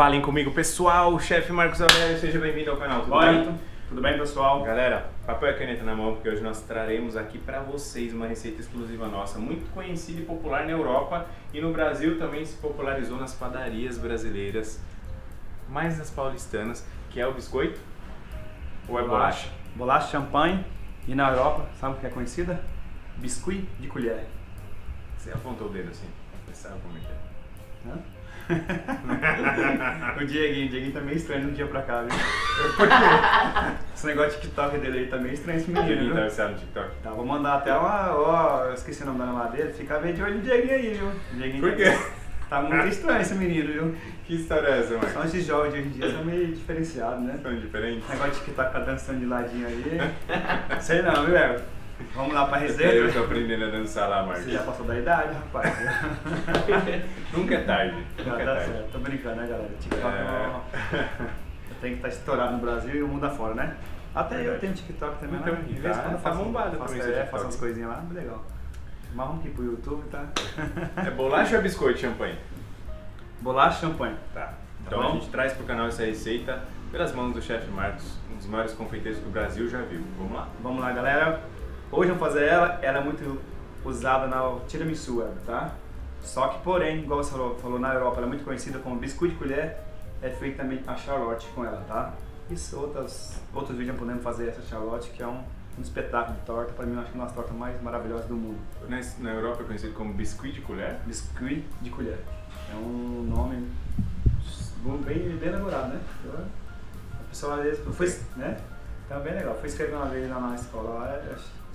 Falem comigo, pessoal. Chefe Marcos Aurélio, seja bem-vindo ao canal. Tudo Oi, bem? tudo bem pessoal? Galera, papel e caneta na mão, porque hoje nós traremos aqui para vocês uma receita exclusiva nossa, muito conhecida e popular na Europa e no Brasil também se popularizou nas padarias brasileiras, mais nas paulistanas, que é o biscoito ou é bolacha? Bolacha champanhe e na Europa, sabe o que é conhecida? Biscuit de colher. Você apontou o dedo assim, você sabe como é que é. O Dieguinho, o Dieguinho tá meio estranho no dia pra cá, viu? Por quê? Esse negócio de TikTok dele aí tá meio estranho esse menino, Dieguinho tá viciado no TikTok. Tá, vou mandar até uma, ó, eu esqueci o nome da dele, fica bem de olho no Dieguinho aí, viu? O Dieguinho Por tá- quê? Tá muito estranho esse menino, viu? Que história é essa, São Marcos? esses jovens de hoje em dia são meio diferenciados, né? São diferentes? Esse negócio de TikTok tá dançando de ladinho aí. Sei não, viu, Ego? Vamos lá pra Eu receita? tô aprendendo a dançar lá, Marcos. Você já passou da idade, rapaz. Nunca é tarde. Nunca é tá tarde. certo, tô brincando, né, galera? TikTok É. tem que estar estourado no Brasil e o mundo afora, né? Até eu tenho TikTok também, Então, né? De tá- vez em quando eu tá bombado faço, também é, faço umas coisinhas lá, legal. Mas vamos aqui pro YouTube, tá? É bolacha ou é biscoito de champanhe? Bolacha champanhe. Tá. Então bom? a gente traz pro canal essa receita pelas mãos do chefe Marcos, um dos maiores confeiteiros que o Brasil já viu. Vamos lá. Vamos lá, galera. Hoje eu vou fazer ela, ela é muito usada na tiramisu, tá? Só que, porém, igual você falou, falou, na Europa, ela é muito conhecida como biscoito de colher, é feita também a charlotte com ela, tá? Isso, outras, outros vídeos podemos fazer essa charlotte, que é um, um espetáculo de torta, pra mim eu acho que é uma das tortas mais maravilhosas do mundo. Na, na Europa é conhecido como biscuit de colher. Biscuit de colher. É um nome bem, bem elaborado, né? Eu, a pessoa às vezes foi, né? Então bem legal. Fui escrever uma vez lá na escola,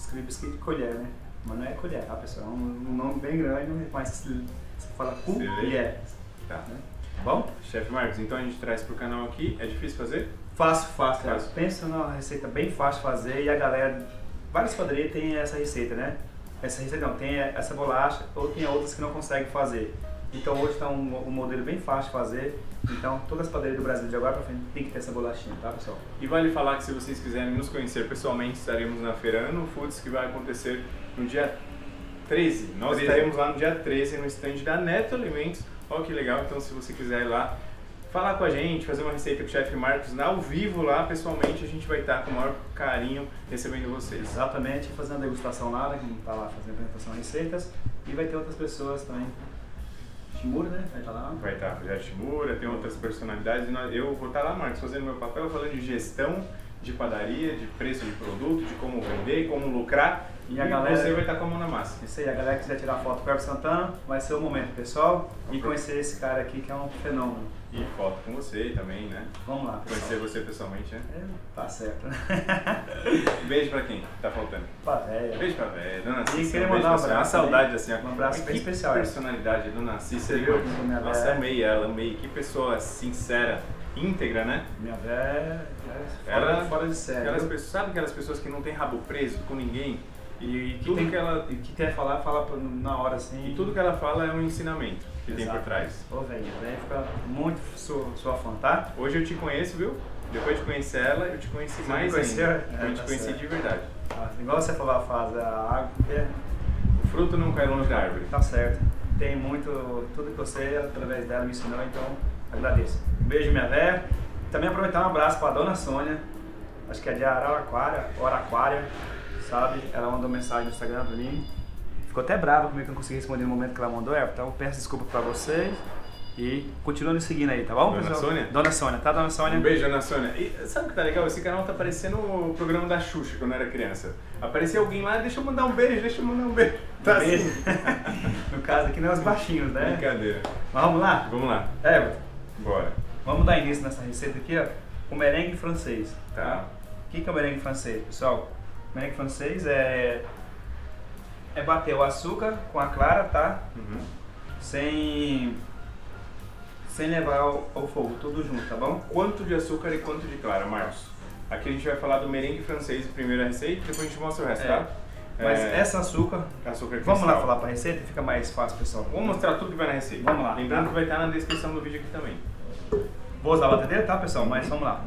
escrevi biscuit de colher, né? Mas não é colher, tá pessoal? É um, um nome bem grande, mas se você fala colher. Tá. Né? Bom? Chefe Marcos, então a gente traz pro canal aqui. É difícil fazer? Fácil, fácil. cara. Fácil. Pensa numa receita bem fácil de fazer e a galera, várias padarias têm essa receita, né? Essa receita não, tem essa bolacha ou tem outras que não conseguem fazer. Então hoje está um, um modelo bem fácil de fazer. Então todas as padarias do Brasil de agora pra frente tem que ter essa bolachinha, tá pessoal? E vale falar que se vocês quiserem nos conhecer pessoalmente, estaremos na Feira Ano Foods, que vai acontecer no dia 13. Nós 13. estaremos lá no dia 13 no stand da Neto Alimentos. Olha que legal, então se você quiser ir lá falar com a gente, fazer uma receita com o chefe Marcos ao vivo lá, pessoalmente, a gente vai estar com o maior carinho recebendo vocês. Exatamente, fazendo a degustação lá, né? Que tá lá fazendo a apresentação de receitas. E vai ter outras pessoas também. Shimura, né? Vai estar lá. Vai estar a Projeto Shimura, tem outras personalidades. Eu vou estar lá, Marcos, fazendo meu papel, falando de gestão de padaria, de preço de produto, de como vender, como lucrar. E a galera- você vai estar com a mão na massa. Isso aí, a galera que quiser tirar foto com o Hermes Santana, vai ser o momento, pessoal. E conhecer esse cara aqui que é um fenômeno. E foto com você também, né? Vamos lá, pessoal. Conhecer você pessoalmente, né? É, tá certo. Beijo pra quem tá faltando. Pá, velho. Beijo pra velha, dona E Cícera. queria beijo um pra senhora. Uma saudade aí. assim. Um abraço bem que especial. personalidade, dona Cícera. Você viu Nossa, velha- amei ela, amei. Que pessoa sincera, íntegra, né? Minha velha é fora, Ela- fora de série. Aquelas pessoas, sabe aquelas pessoas que não tem rabo preso com ninguém? E, que tudo tem- que ela. E que quer falar, fala pra- na hora assim. E tudo que ela fala é um ensinamento que tem Exato. por trás. Ô, velho, velho fica muito sua, sua fã, tá? Hoje eu te conheço, viu? Depois de conhecer ela, eu te conheci Você mais conheceu? ainda. É, eu te tá conheci certo. de verdade. Ah, igual você falou a frase, a água O fruto não cai longe da árvore. tá certo. Tem muito, tudo que você, através dela, me ensinou, então agradeço. Um beijo, minha velha. Também aproveitar um abraço pra dona Sônia, acho que é de Araraquara, Oraquária, sabe? Ela mandou mensagem no Instagram pra mim. Ficou até brava comigo que eu não consegui responder no momento que ela mandou, é, então eu peço desculpa pra vocês. E continua nos seguindo aí, tá bom, Dona pessoal? Sônia? Dona Sônia, tá, Dona Sônia? Um beijo, Ana Sônia. E sabe o que tá legal? Esse canal tá parecendo o programa da Xuxa quando eu era criança. Aparecia alguém lá, deixa eu mandar um beijo, deixa eu mandar um beijo. Tá Beijo. assim. no caso aqui, não é os baixinhos, né? Brincadeira. Mas vamos lá? Vamos lá, É, bora. vamos dar início nessa receita aqui, ó. O merengue francês. Tá. O que, que é o merengue francês, pessoal? O merengue francês é, é bater o açúcar com a clara, tá? Uhum. Sem, sem levar ao, ao fogo, tudo junto, tá bom? Quanto de açúcar e quanto de clara, Marcos? Aqui a gente vai falar do merengue francês, primeiro a receita, depois a gente mostra o resto, É. tá? Mas É, essa açúcar, açúcar vamos lá cristal. falar pra receita, fica mais fácil, pessoal. Vamos mostrar tudo que vai na receita. Vamos lá. Lembrando que vai estar na descrição do vídeo aqui também. Vou usar a batedeira, tá, pessoal? Mas vamos lá.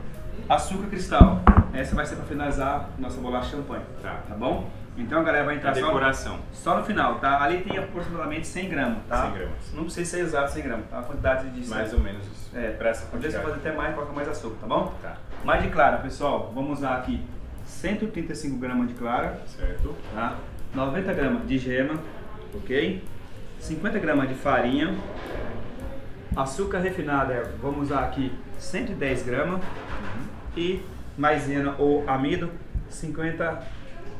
Açúcar cristal. Essa vai ser para finalizar nossa bolacha champanhe. Tá. Tá bom? Então, galera, vai entrar A só, decoração. só no final, tá? Ali tem aproximadamente 100 gramas, tá? 100 gramas. Não precisa ser exato 100 gramas, tá? A quantidade de Mais ou menos isso. É, Pra essa Às vezes você quantidade. pode até mais, coloca mais açúcar, tá bom? Tá. Mais de clara, pessoal, vamos usar aqui 135 gramas de clara, Certo. tá? 90 gramas de gema, ok? 50 gramas de farinha, açúcar refinado, é, vamos usar aqui 110 gramas e maisena ou amido, 50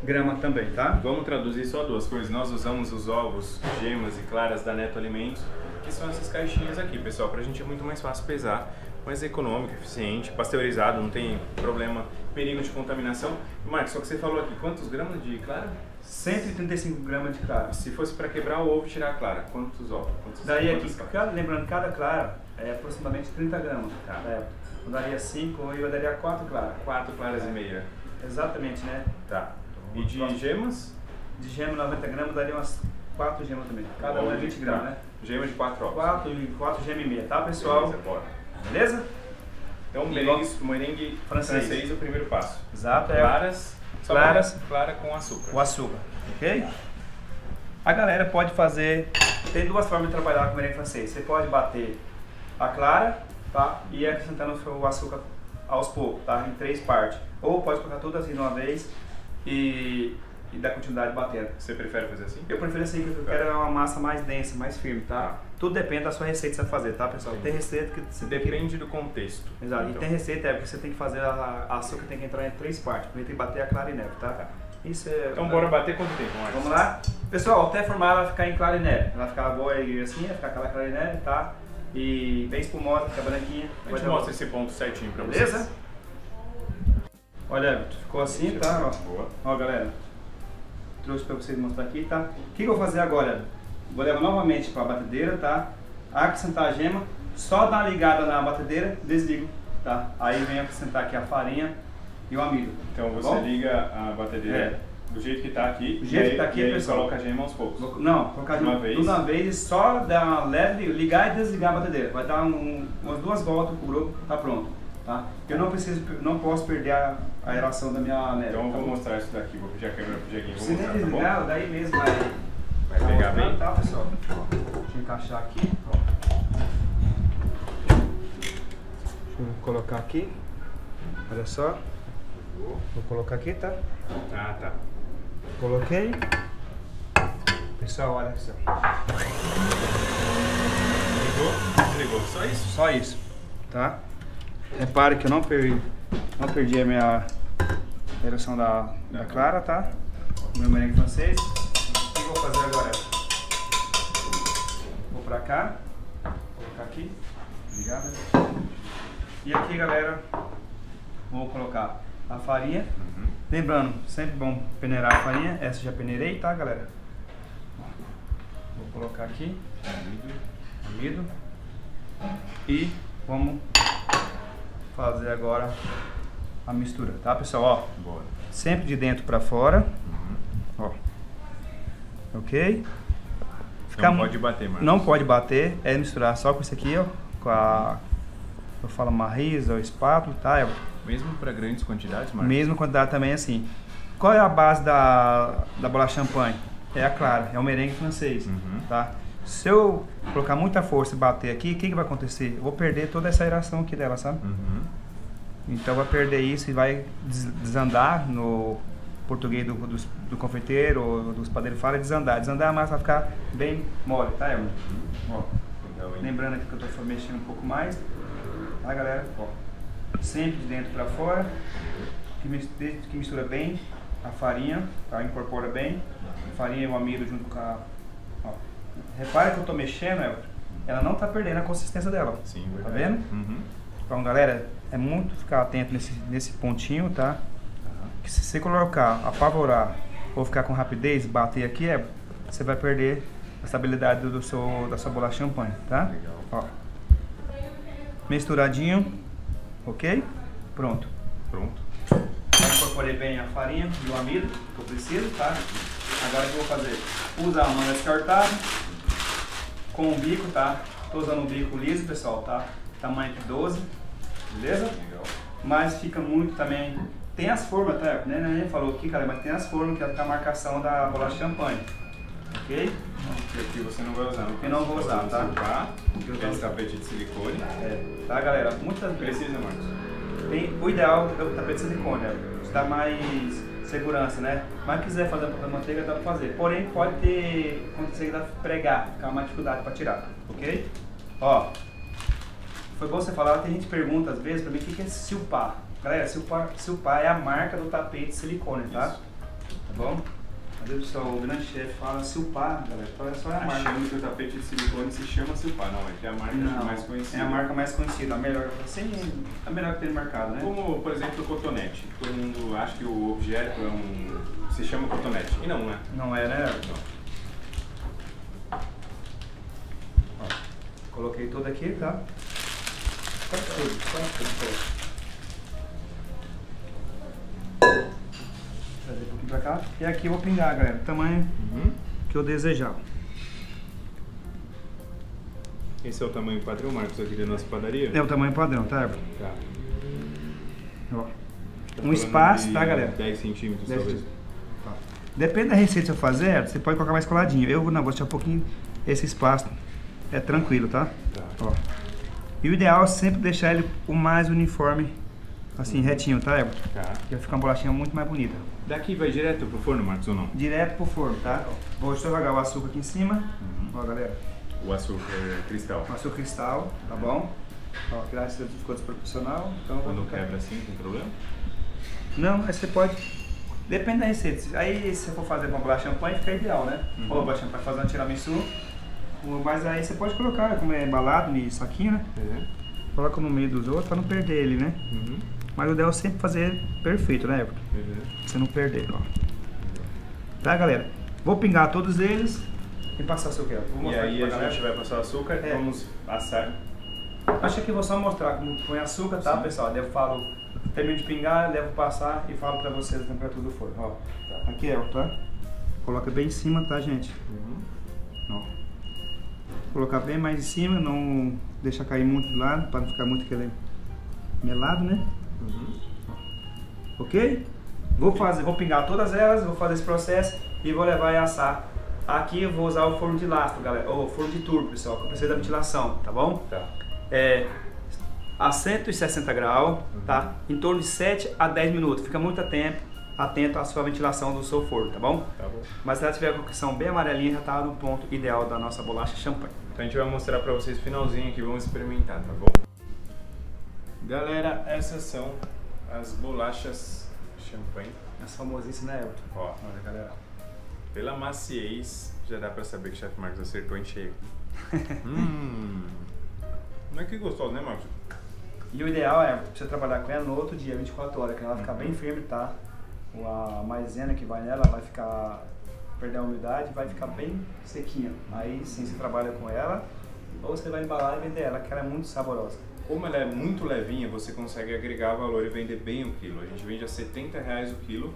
gramas também, tá? Vamos traduzir só duas coisas. Nós usamos os ovos, gemas e claras da Neto Alimentos, que são essas caixinhas aqui, pessoal. Pra gente é muito mais fácil pesar, mais econômico, eficiente, pasteurizado, não tem problema, perigo de contaminação. Marcos, só que você falou aqui, quantos gramas de clara? 135 gramas de clara. Se fosse para quebrar o ovo e tirar a clara, quantos ovos? Quantos, Daí aqui, cada, lembrando, cada clara é aproximadamente 30 gramas. Tá. É, eu daria 5 e eu daria 4 claras. Quatro claras e meia. Exatamente, né? Tá. E de gemas? De gema 90 gramas daria umas 4 gemas também. Cada uma é 20 gramas, né? Gema de quatro ovos. 4 e 4 gemas e meia, tá pessoal? Beleza, bora. Beleza? Então, merengue, merengue francês. francês. é o primeiro passo. Exato, é Claras, só Claras. clara com açúcar. o açúcar, ok? A galera pode fazer, tem duas formas de trabalhar com merengue francês. Você pode bater a clara, tá? E acrescentando o seu açúcar aos poucos, tá? Em três partes. Ou pode colocar tudo assim de uma vez e, e dar continuidade batendo. Você prefere fazer assim? Eu prefiro assim, porque eu quero uma massa mais densa, mais firme, tá? Tudo depende da sua receita que você vai fazer, tá, pessoal? Tem receita que você. Depende do contexto. Exato, e Então, tem receita é porque você tem que fazer, a, a açúcar tem que entrar em três partes. Primeiro tem que bater a clara e neve, tá? Isso é... Então bora bater quanto tempo? Vamos lá? Pessoal, até formar ela ficar em clara e neve. Ela ficar boa e assim, vai ficar aquela clara e neve, tá? E bem espumosa, fica branquinha. A gente mostra esse ponto certinho pra Beleza? vocês. Olha, Everton, ficou assim, tá? Ó. Boa. Ó, galera, trouxe pra vocês mostrar aqui, tá? O que, que eu vou fazer agora? Vou levar novamente pra batedeira, tá? Acrescentar a gema, só dar uma ligada na batedeira, desligo, tá? Aí vem acrescentar aqui a farinha e o amido. Então você Bom? liga a batedeira É. do jeito que tá aqui. Do jeito aí- que tá aqui, aí pessoal. coloca a gema aos poucos. Não, colocar de Uma uma vez. Toda vez e só dar uma leve, ligar e desligar a batedeira. Vai dar um- umas duas voltas pro grupo, tá pronto. Tá? Eu não preciso, não posso perder a, aeração da minha neve. Então eu tá vou bom? mostrar isso daqui, vou pedir a câmera pro Dieguinho, vou Se nem tá desligar, daí mesmo vai, Vai pegar bem? Tá, pessoal? Ó, Deixa eu encaixar aqui. ó. Deixa eu colocar aqui. Olha só. Vou colocar aqui, tá? Ah, tá. Coloquei. Pessoal, olha só. Ligou? Desligou. Só isso? Só isso, tá? Repare que eu não perdi, não perdi a minha ereção da, da clara, tá? Meu merengue francês. O que eu vou fazer agora? Vou pra cá, vou colocar aqui, obrigado. E aqui, galera, vou colocar a farinha. Uhum. Lembrando, sempre bom peneirar a farinha. Essa já peneirei, tá, galera? Vou colocar aqui amido. E vamos fazer agora a mistura, tá, pessoal? Ó, Bora. sempre de dentro pra fora, Uhum. ó. Ok? Não pode bater, Marcos. Não pode bater, é misturar só com isso aqui, ó, com a eu falo marrisa ou espátula, tá? É Mesmo pra grandes quantidades, Marcos? mesma quantidade também assim. Qual é a base da, da bolacha champanhe? É a clara, é o merengue francês, Uhum. tá? Se eu colocar muita força e bater aqui, o que, que vai acontecer? Eu vou perder toda essa aeração aqui dela, sabe? Uhum. Então vai perder isso e vai des- desandar no português do, do, do confeiteiro ou dos padeiros fala desandar. Desandar a massa vai ficar bem mole, tá, Elmer? Ó, Legal, hein? lembrando aqui que eu tô mexendo um pouco mais, tá, galera? Ó, sempre de dentro para fora, que mistura bem a farinha, tá? Incorpora bem a farinha e o amido junto com a... Ó. Repare que eu tô mexendo, ela não tá perdendo a consistência dela. Sim, Tá verdade. vendo? Uhum. Então, galera, é muito ficar atento nesse, nesse pontinho, tá? Aham. Que se você colocar, apavorar ou ficar com rapidez, bater aqui, é, você vai perder a estabilidade do, do seu, da sua bolacha champanhe, tá? Legal. Ó. Misturadinho, ok? Pronto. Pronto. Já incorporei bem a farinha e o amido que eu preciso, tá? Agora o que eu vou fazer? Usar a manga descartável com o bico, tá? Tô usando um bico liso, pessoal, tá? Tamanho de 12, beleza? Legal. mas fica muito também Tem as formas, tá? O Neném falou aqui, cara, mas tem as formas que é a marcação da bolacha champanhe. Ok? Que aqui você não vai usar. No Eu não vou usar, tá? Tá? Eu tô- esse tapete de silicone. É, tá, galera? Muitas. Precisa, Marcos? Tem, o ideal é o tapete de silicone, né? Dá mais segurança, né? Mas quiser fazer papel manteiga, dá pra fazer. Porém, pode ter, dá pra pregar, ficar mais dificuldade pra tirar, ok? Ó, foi bom você falar, tem gente que pergunta às vezes pra mim o que que é silpar. Galera, silpar, silpar é a marca do tapete de silicone, tá? Isso. Tá bom? Vezes o pessoal, o grande chefe fala silpar, galera, então é só a marca. Achamos que o tapete de silicone se chama Silpar. Não, é que é a marca Não, mais conhecida. é a marca mais conhecida, a melhor, sim, a melhor que tem no mercado, né? Como, por exemplo, o cotonete. Todo mundo acha que o objeto é um... se chama cotonete. E não, né? Não é, né? Não. Ó, coloquei tudo aqui, tá? Quase tudo, quase tudo. Pra cá. E aqui eu vou pingar, galera, o tamanho Uhum. que eu desejar. Esse é o tamanho padrão, Marcos, aqui da nossa padaria? É o tamanho padrão, tá? Tá. Ó. Tá Um espaço, tá, galera? 10 centímetros, 10 talvez. Tá. Depende da receita que você fazer, você pode colocar mais coladinho. Eu não, vou deixar um pouquinho esse espaço. É tranquilo, tá? Tá. Ó. E o ideal é sempre deixar ele o mais uniforme, assim, retinho, tá, Eva? Tá. Que vai ficar uma bolachinha muito mais bonita. Daqui vai direto pro forno, Marcos, ou não? Direto pro forno, tá? Vou jogar o açúcar aqui em cima. Uhum. Ó, galera. O açúcar cristal. O açúcar cristal, tá bom? Ó, graças a Deus ficou desproporcional. Então Quando colocar- quebra assim, tem problema? Não, aí você pode. Depende da receita. Aí se você for fazer uma bolacha champanhe, fica ideal, né? Uhum. Ou bolacha champanhe fazer uma tiramisu. Mas aí você pode colocar, como é embalado em saquinho, né? Uhum. Coloca no meio dos outros pra não perder ele, né? Uhum. Mas o ideal é sempre fazer perfeito, né, Everton? Uhum. Pra você não perder, ó. Tá, galera? Vou pingar todos eles e passar quero. Vou E mostrar aí aqui a pra galera. gente vai passar açúcar, É. vamos assar. Acho que vou só mostrar como põe açúcar, tá, Sim. pessoal? Eu falo, termino de pingar, levo passar e falo pra vocês a temperatura do forno, ó. Tá. Aqui é, ó, tá? Coloca bem em cima, tá, gente? Uhum. Ó. Colocar bem mais em cima, não deixar cair muito de lado, para não ficar muito aquele melado, né? Uhum. Ok? Vou fazer, vou pingar todas elas, vou fazer esse processo e vou levar e assar. Aqui eu vou usar o forno de lastro, galera, ou forno de turbo, pessoal, que eu preciso da ventilação, tá bom? Tá. É, a 160 graus, tá? Em torno de 7 a 10 minutos. Fica muito tempo, atento à sua ventilação do seu forno, tá bom? Tá bom. Mas se ela tiver a cocção bem amarelinha, já tá no ponto ideal da nossa bolacha champanhe. Então a gente vai mostrar pra vocês o finalzinho aqui, vamos experimentar, tá bom? Galera, essas são as bolachas champanhe. As famosíssimas, né, Everton? Ó, Olha, galera. pela maciez, já dá pra saber que o Chef Marcos acertou em cheio. hum. Não é que gostoso, né, Marcos? E o ideal é você trabalhar com ela no outro dia, 24 horas, que ela vai ficar Uhum. bem firme, tá? A maisena que vai nela vai ficar, perder a umidade, vai ficar bem sequinha. Aí sim você trabalha com ela, ou você vai embalar e vender ela, que ela é muito saborosa. Como ela é muito levinha, você consegue agregar valor e vender bem o quilo. A gente vende a 70 reais o quilo.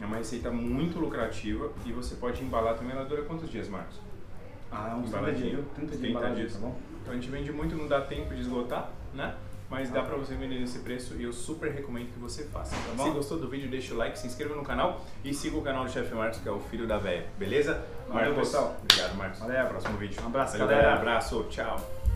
É uma receita muito lucrativa e você pode embalar também. Ela dura quantos dias, Marcos? Ah, uns 30 Embaladinho. dias, viu? 30 dias 30 embalagem, dias. tá bom? Então a gente vende muito, não dá tempo de esgotar, né? Mas dá pra você vender nesse preço e eu super recomendo que você faça, tá bom? Se gostou do vídeo, deixa o like, se inscreva no canal e siga o canal do Chef Marcos, que é o filho da véia, beleza? Valeu, Marcos, pessoal. Obrigado, Marcos. Valeu. Próximo vídeo. Um abraço, Valeu, galera. Abraço, tchau.